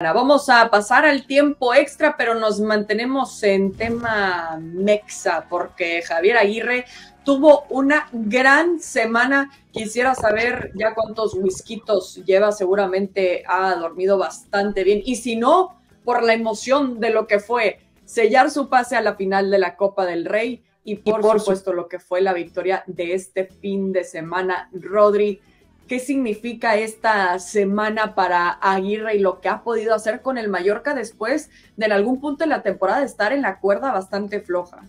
Vamos a pasar al tiempo extra, pero nos mantenemos en tema Mexa, porque Javier Aguirre tuvo una gran semana. Quisiera saber ya cuántos whiskitos lleva, seguramente ha dormido bastante bien. Y si no, por la emoción de lo que fue sellar su pase a la final de la Copa del Rey y por, supuesto lo que fue la victoria de este fin de semana. Rodri, ¿qué significa esta semana para Aguirre y lo que ha podido hacer con el Mallorca después de en algún punto de la temporada estar en la cuerda bastante floja?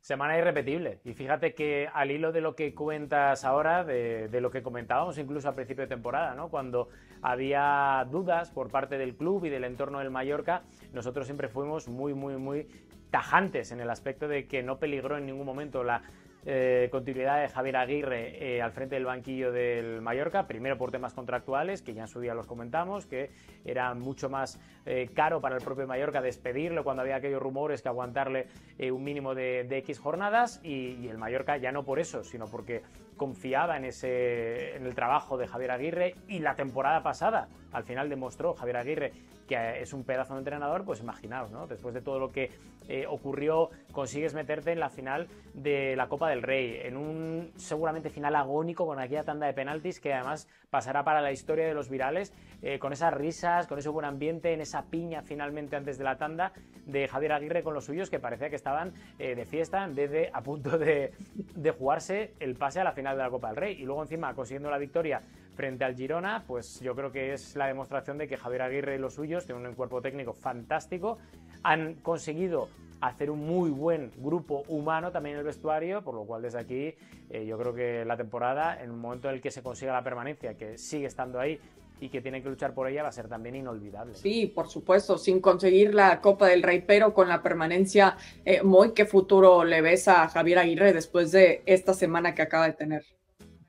Semana irrepetible. Y fíjate que al hilo de lo que cuentas ahora, de, lo que comentábamos incluso al principio de temporada, ¿no? cuando había dudas por parte del club y del entorno del Mallorca, nosotros siempre fuimos muy, muy, muy tajantes en el aspecto de que no peligró en ningún momento la eh, continuidad de Javier Aguirre eh, al frente del banquillo del Mallorca, primero por temas contractuales, que ya en su día los comentamos, que era mucho más eh, caro para el propio Mallorca despedirlo cuando había aquellos rumores que aguantarle un mínimo de, X jornadas, y, el Mallorca ya no por eso, sino porque confiaba en, ese, en el trabajo de Javier Aguirre y la temporada pasada, al final demostró Javier Aguirre que es un pedazo de entrenador, pues imaginaos, ¿no? Después de todo lo que eh, ocurrió, consigues meterte en la final de la Copa del Rey, en un seguramente final agónico con aquella tanda de penaltis que además pasará para la historia de los virales, eh, con esas risas, con ese buen ambiente, en esa piña finalmente antes de la tanda de Javier Aguirre con los suyos, que parecía que estaban eh, de fiesta en vez de a punto de, de jugarse el pase a la final de la Copa del Rey. Y luego encima consiguiendo la victoria frente al Girona, pues yo creo que es la demostración de que Javier Aguirre y los suyos tienen un cuerpo técnico fantástico, han conseguido hacer un muy buen grupo humano también en el vestuario, por lo cual desde aquí eh, yo creo que la temporada, en un momento en el que se consiga la permanencia, que sigue estando ahí y que tienen que luchar por ella va a ser también inolvidable. Sí, por supuesto, sin conseguir la Copa del Rey, pero con la permanencia, eh, muy qué futuro le ves a Javier Aguirre después de esta semana que acaba de tener.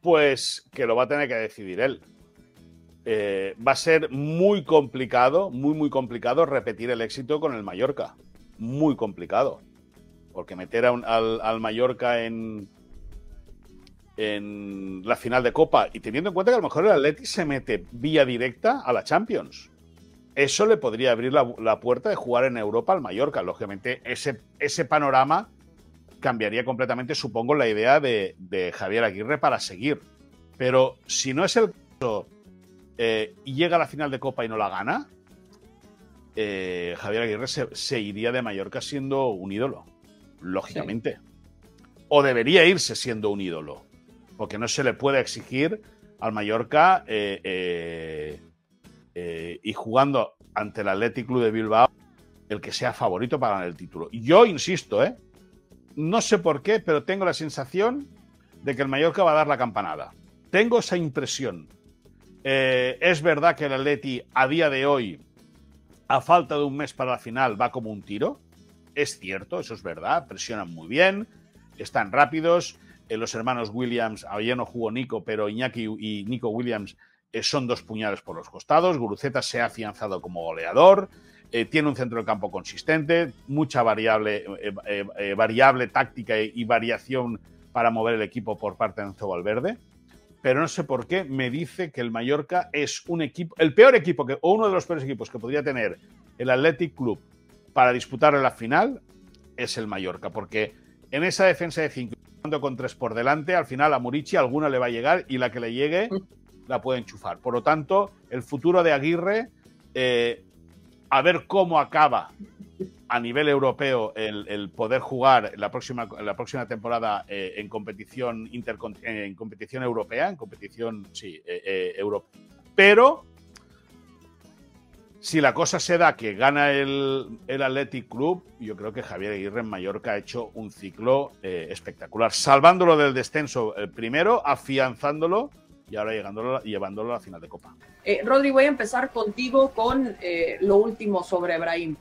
Pues que lo va a tener que decidir él. Eh, va a ser muy complicado, muy, muy complicado repetir el éxito con el Mallorca. Muy complicado. Porque meter al, Mallorca en, en la final de Copa y teniendo en cuenta que a lo mejor el Atleti se mete vía directa a la Champions. Eso le podría abrir la, puerta de jugar en Europa al Mallorca. Lógicamente, ese, ese panorama cambiaría completamente, supongo, la idea de, Javier Aguirre para seguir. Pero si no es el caso eh, y llega a la final de Copa y no la gana, eh, Javier Aguirre se, iría de Mallorca siendo un ídolo, lógicamente. O debería irse siendo un ídolo, porque no se le puede exigir al Mallorca eh, y jugando ante el Athletic Club de Bilbao el que sea favorito para ganar el título. Yo insisto, ¿eh? No sé por qué, pero tengo la sensación de que el Mallorca va a dar la campanada. Tengo esa impresión. Eh, es verdad que el Atleti a día de hoy, a falta de un mes para la final, va como un tiro. Es cierto, eso es verdad. Presionan muy bien, están rápidos. Eh, los hermanos Williams, ayer no jugó Nico, pero Iñaki y Nico Williams eh, son dos puñales por los costados. Guruceta se ha afianzado como goleador. Eh, tiene un centro de campo consistente, mucha variable, eh, eh, variable táctica y, variación para mover el equipo por parte de Enzo Valverde. Pero no sé por qué me dice que el Mallorca es un equipo, el peor equipo que, o uno de los peores equipos que podría tener el Athletic Club para disputar la final es el Mallorca, porque en esa defensa de cinco, con tres por delante, al final a Murici alguna le va a llegar y la que le llegue la puede enchufar. Por lo tanto, el futuro de Aguirre a ver cómo acaba a nivel europeo el, poder jugar la próxima, la próxima temporada eh, en competición en competición europea, en competición sí, eh, eh. Pero si la cosa se da que gana el, el Athletic Club, yo creo que Javier Aguirre en Mallorca ha hecho un ciclo espectacular, salvándolo del descenso primero, afianzándolo y ahora llegándolo, llevándolo a la final de Copa. Eh, Rodri, voy a empezar contigo con eh, lo último sobre Ebrahim.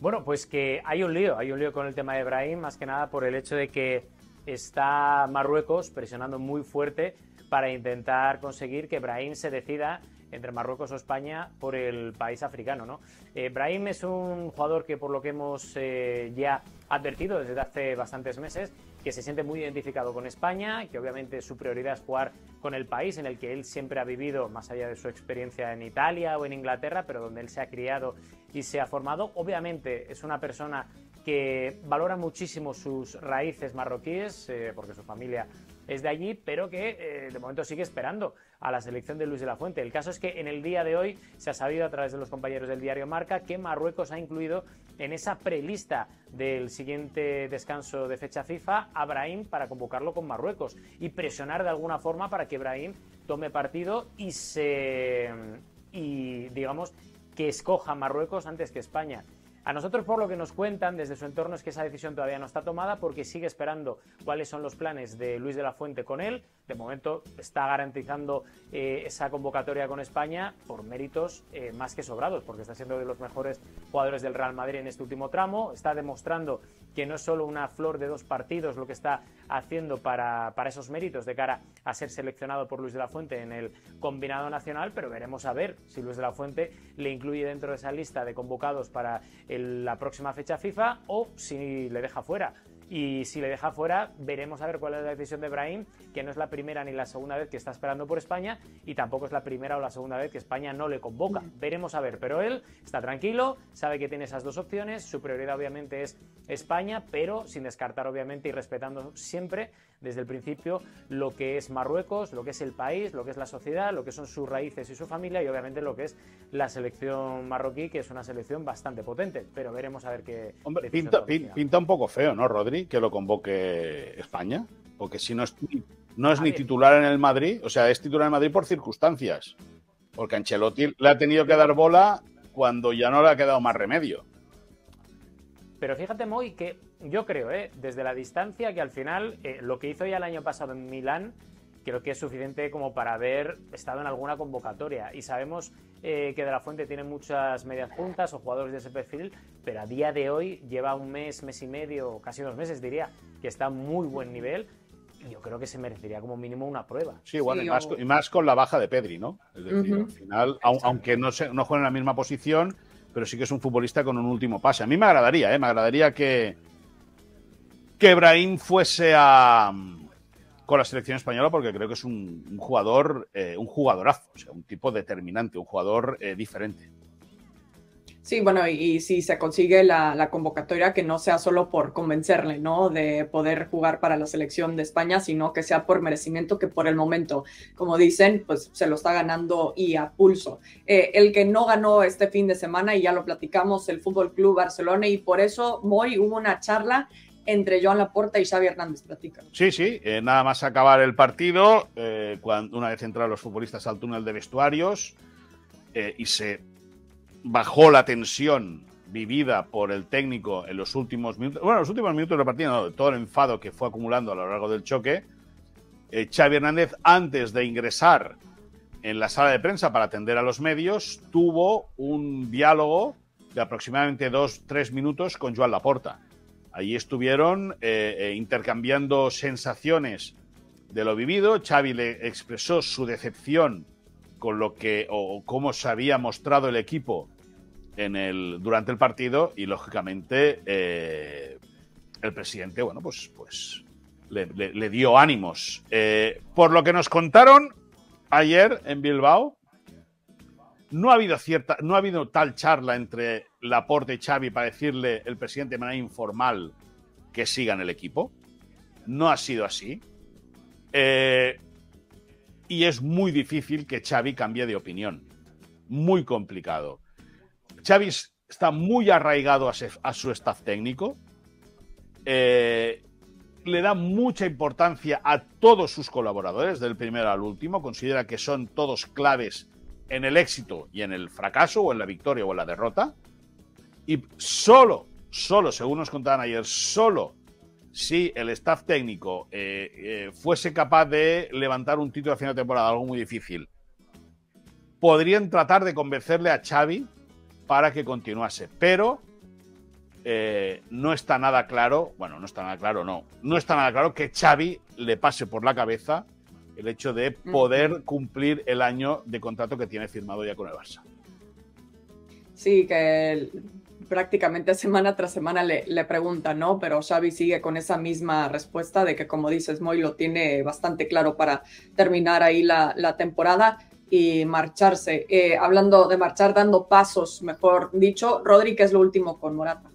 Bueno, pues que hay un lío, hay un lío con el tema de Ebrahim, más que nada por el hecho de que está Marruecos presionando muy fuerte para intentar conseguir que Ebrahim se decida entre Marruecos o España por el país africano. ¿no? Eh, Brahim es un jugador que por lo que hemos eh, ya advertido desde hace bastantes meses que se siente muy identificado con España, que obviamente su prioridad es jugar con el país en el que él siempre ha vivido, más allá de su experiencia en Italia o en Inglaterra, pero donde él se ha criado y se ha formado. Obviamente es una persona que valora muchísimo sus raíces marroquíes, eh, porque su familia es de allí, pero que eh, de momento sigue esperando a la selección de Luis de la Fuente. El caso es que en el día de hoy se ha sabido a través de los compañeros del diario Marca que Marruecos ha incluido en esa prelista del siguiente descanso de fecha FIFA a Brahim para convocarlo con Marruecos y presionar de alguna forma para que Brahim tome partido y se y digamos que escoja Marruecos antes que España. A nosotros, por lo que nos cuentan desde su entorno, es que esa decisión todavía no está tomada porque sigue esperando cuáles son los planes de Luis de la Fuente con él. De momento está garantizando eh, esa convocatoria con España por méritos eh, más que sobrados, porque está siendo de los mejores jugadores del Real Madrid en este último tramo. Está demostrando que no es solo una flor de dos partidos lo que está haciendo para, para esos méritos de cara a ser seleccionado por Luis de la Fuente en el combinado nacional, pero veremos a ver si Luis de la Fuente le incluye dentro de esa lista de convocados para la próxima fecha FIFA o si le deja fuera. Y si le deja fuera, veremos a ver cuál es la decisión de Brahim, que no es la primera ni la segunda vez que está esperando por España y tampoco es la primera o la segunda vez que España no le convoca. Mm. Veremos a ver, pero él está tranquilo, sabe que tiene esas dos opciones, su prioridad obviamente es España, pero sin descartar obviamente y respetando siempre desde el principio lo que es Marruecos, lo que es el país, lo que es la sociedad, lo que son sus raíces y su familia y obviamente lo que es la selección marroquí, que es una selección bastante potente. Pero veremos a ver qué. Hombre, pinta, pinta, un poco feo, ¿no, Rodri? Que lo convoque España. Porque si no es, no es ni titular en el Madrid, o sea, es titular en el Madrid por circunstancias. Porque Ancelotti le ha tenido que dar bola cuando ya no le ha quedado más remedio. Pero fíjate, Moy, que yo creo, ¿eh? desde la distancia, que al final eh, lo que hizo ya el año pasado en Milán, creo que es suficiente como para haber estado en alguna convocatoria. Y sabemos eh, que De La Fuente tiene muchas medias puntas o jugadores de ese perfil, pero a día de hoy lleva un mes, mes y medio, casi dos meses diría, que está a muy buen nivel. Y yo creo que se merecería como mínimo una prueba. Sí, igual, y, más, con la baja de Pedri, ¿no? Es decir, al final, aunque no, se, no juegue en la misma posición, pero sí que es un futbolista con un último pase. A mí me agradaría, ¿eh? me agradaría que, que Brahim fuese a, con la selección española porque creo que es un, jugador, eh, un jugadorazo, o sea, un tipo determinante, un jugador eh, diferente. Sí, bueno, y, si se consigue la, convocatoria, que no sea solo por convencerle, ¿no? De poder jugar para la selección de España, sino que sea por merecimiento, que por el momento, como dicen, pues se lo está ganando y a pulso. Eh, el que no ganó este fin de semana, y ya lo platicamos, el Fútbol Club Barcelona, y por eso hoy hubo una charla entre Joan Laporta y Xavi Hernández. Platica. Sí, sí, eh, nada más acabar el partido, eh, cuando, una vez entraron los futbolistas al túnel de vestuarios y se bajó la tensión vivida por el técnico en los últimos minutos, bueno, los últimos minutos del partido, todo el enfado que fue acumulando a lo largo del choque, eh, Xavi Hernández, antes de ingresar en la sala de prensa para atender a los medios, tuvo un diálogo de aproximadamente dos, tres minutos con Joan Laporta. Allí estuvieron eh, eh, intercambiando sensaciones de lo vivido. Xavi le expresó su decepción con lo que o cómo se había mostrado el equipo en el, durante el partido y lógicamente eh, el presidente, bueno, pues, pues le, dio ánimos. Por lo que nos contaron ayer en Bilbao, no ha habido cierta, no ha habido tal charla entre Laporte y Xavi para decirle el presidente de manera informal que sigan el equipo. No ha sido así. Eh, y es muy difícil que Xavi cambie de opinión. Muy complicado. Xavi está muy arraigado a, su staff técnico. Eh, le da mucha importancia a todos sus colaboradores, del primero al último. Considera que son todos claves en el éxito y en el fracaso, o en la victoria o en la derrota. Y solo, solo, según nos contaban ayer, solo si el staff técnico eh, eh, fuese capaz de levantar un título a final de temporada, algo muy difícil, podrían tratar de convencerle a Xavi para que continuase. Pero eh, no está nada claro, bueno, no está nada claro, no, no está nada claro que Xavi le pase por la cabeza el hecho de poder cumplir el año de contrato que tiene firmado ya con el Barça. Sí, que prácticamente semana tras semana le, le preguntan, ¿no? Pero Xavi sigue con esa misma respuesta de que, como dices, Moy lo tiene bastante claro para terminar ahí la, la temporada y marcharse. Eh, hablando de marchar, dando pasos, mejor dicho, Rodri, ¿qué es lo último con Morata?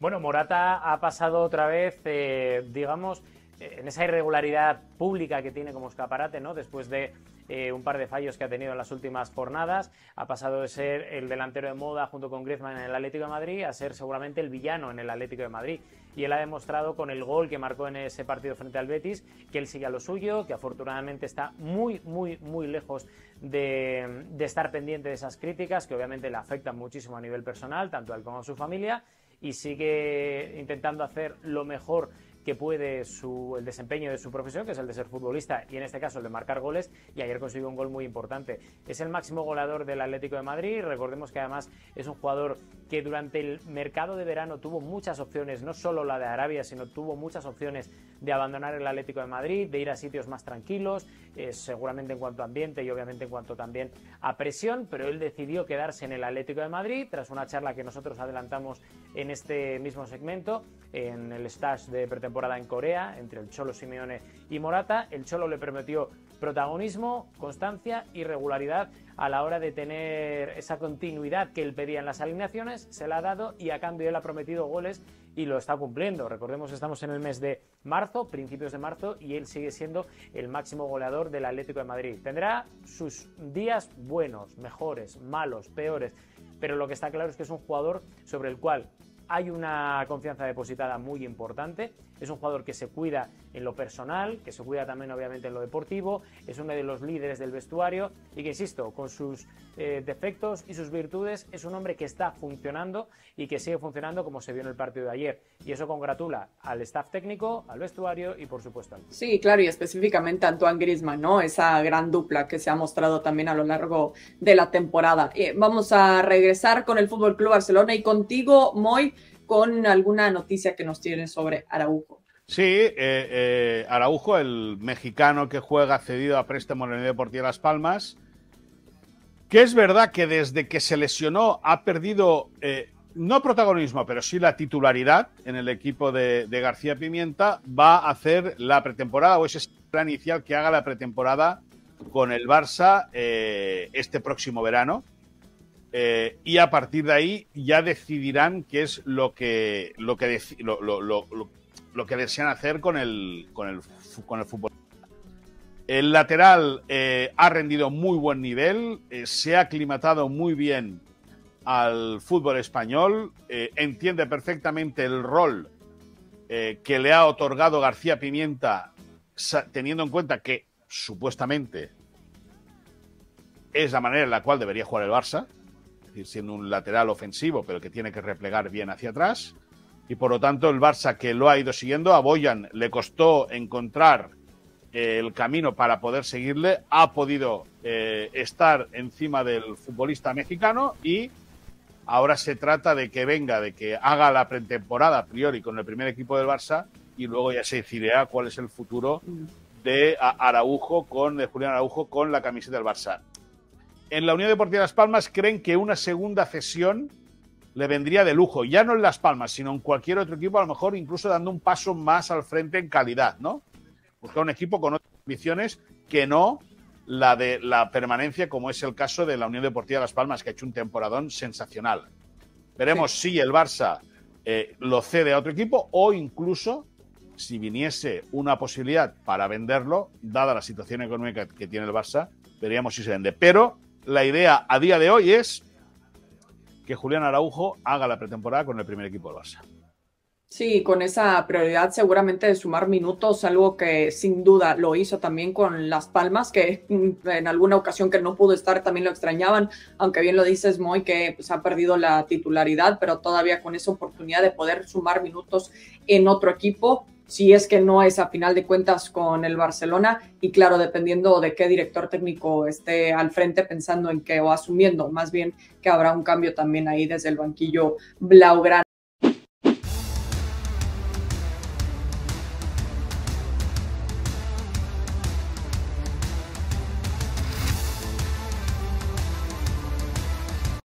Bueno, Morata ha pasado otra vez, eh, digamos, en esa irregularidad pública que tiene como escaparate, ¿no? Después de eh, un par de fallos que ha tenido en las últimas jornadas, ha pasado de ser el delantero de moda junto con Griezmann en el Atlético de Madrid a ser seguramente el villano en el Atlético de Madrid. Y él ha demostrado con el gol que marcó en ese partido frente al Betis que él sigue a lo suyo, que afortunadamente está muy, muy, muy lejos de, de estar pendiente de esas críticas que obviamente le afectan muchísimo a nivel personal, tanto a él como a su familia, y sigue intentando hacer lo mejor que puede su, el desempeño de su profesión, que es el de ser futbolista y en este caso el de marcar goles, y ayer consiguió un gol muy importante. Es el máximo goleador del Atlético de Madrid, recordemos que además es un jugador que durante el mercado de verano tuvo muchas opciones, no solo la de Arabia, sino tuvo muchas opciones de abandonar el Atlético de Madrid, de ir a sitios más tranquilos, eh, seguramente en cuanto a ambiente y obviamente en cuanto también a presión, pero él decidió quedarse en el Atlético de Madrid tras una charla que nosotros adelantamos en este mismo segmento, en el stage de pretemporada en Corea entre el Cholo Simeone y Morata. El Cholo le prometió protagonismo, constancia y regularidad a la hora de tener esa continuidad que él pedía en las alineaciones, se la ha dado y a cambio él ha prometido goles y lo está cumpliendo. Recordemos que estamos en el mes de marzo, principios de marzo, y él sigue siendo el máximo goleador del Atlético de Madrid. Tendrá sus días buenos, mejores, malos, peores, pero lo que está claro es que es un jugador sobre el cual hay una confianza depositada muy importante. Es un jugador que se cuida en lo personal, que se cuida también obviamente en lo deportivo, es uno de los líderes del vestuario y que, insisto, con sus eh, defectos y sus virtudes, es un hombre que está funcionando y que sigue funcionando como se vio en el partido de ayer. Y eso congratula al staff técnico, al vestuario y por supuesto al... Sí, claro, y específicamente a Antoine Griezmann, ¿no? Esa gran dupla que se ha mostrado también a lo largo de la temporada. Eh, vamos a regresar con el Fútbol Club Barcelona y contigo, Moy con alguna noticia que nos tiene sobre Araujo. Sí, eh, eh, Araujo, el mexicano que juega cedido a préstamo en el Deportivo de Las Palmas, que es verdad que desde que se lesionó ha perdido, eh, no protagonismo, pero sí la titularidad en el equipo de, García Pimienta, va a hacer la pretemporada, o es el plan inicial que haga la pretemporada con el Barça este próximo verano. Eh, y a partir de ahí ya decidirán qué es lo que, lo que, lo, que desean hacer con el, con el, con el fútbol. El lateral eh, ha rendido muy buen nivel, eh, se ha aclimatado muy bien al fútbol español, entiende perfectamente el rol que le ha otorgado García Pimienta, teniendo en cuenta que supuestamente es la manera en la cual debería jugar el Barça siendo un lateral ofensivo, pero que tiene que replegar bien hacia atrás. Y por lo tanto, el Barça que lo ha ido siguiendo, a Boyan le costó encontrar eh, el camino para poder seguirle, ha podido eh, estar encima del futbolista mexicano y ahora se trata de que venga, de que haga la pretemporada a priori con el primer equipo del Barça y luego ya se decidirá cuál es el futuro de Araujo con de Julián Araujo con la camiseta del Barça en la Unión Deportiva Las Palmas creen que una segunda cesión le vendría de lujo, ya no en Las Palmas, sino en cualquier otro equipo, a lo mejor incluso dando un paso más al frente en calidad, ¿no? Buscar un equipo con otras ambiciones que no la de la permanencia, como es el caso de la Unión Deportiva Las Palmas, que ha hecho un temporadón sensacional. Veremos sí. si el Barça eh, lo cede a otro equipo o incluso si viniese una posibilidad para venderlo, dada la situación económica que tiene el Barça, veríamos si se vende. Pero la idea a día de hoy es que Julián Araujo haga la pretemporada con el primer equipo del Barça. Sí, con esa prioridad seguramente de sumar minutos, algo que sin duda lo hizo también con Las Palmas, que en alguna ocasión que no pudo estar también lo extrañaban, aunque bien lo dices, Moy, que pues, ha perdido la titularidad, pero todavía con esa oportunidad de poder sumar minutos en otro equipo, si es que no es a final de cuentas con el Barcelona y claro, dependiendo de qué director técnico esté al frente pensando en qué o asumiendo más bien que habrá un cambio también ahí desde el banquillo blaugrana.